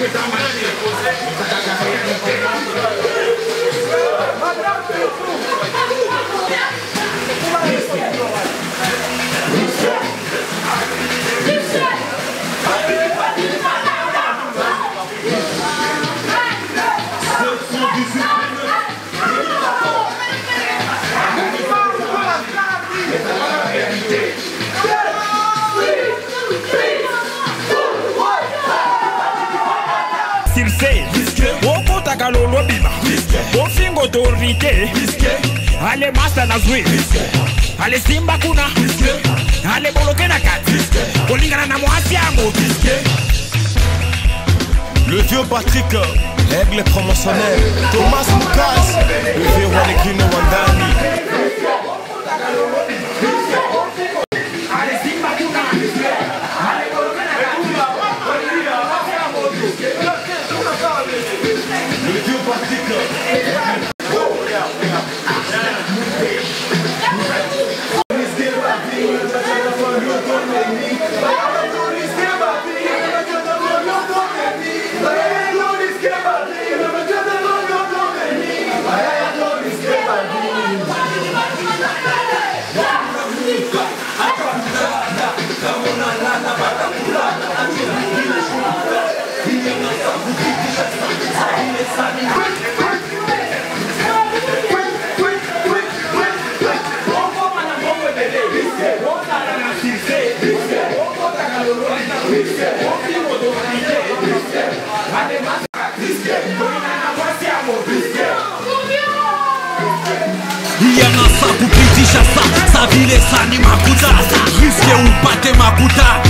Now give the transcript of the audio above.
Eu Santo Vicente. Lolo bima. Bofingo torike ale masa na zwi ale simba kuna. Ale boloke na kati. Kolingana na mwasi yango. Le vieux Patrick, aigle promotionnel. Thomas Lucas, Sani, Sani, Sani, Iye nan sa pou piti chasa Sa vile sa ni makuta Riske ou pate makuta